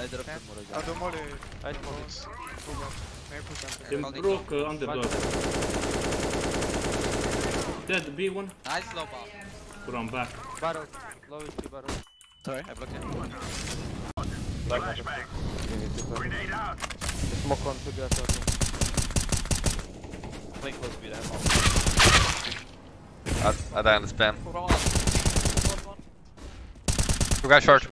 I dropped Okay. the more I'll again. do molly. I smoke it. Full They broke uh, underdog. Dead, B1. Nice low bar. Put on back. Barrel. Low is two barrel. Sorry, I blocked him. Black The Smoke on to gas also. Play close to that. there. I, I die on the spam. Two guys short.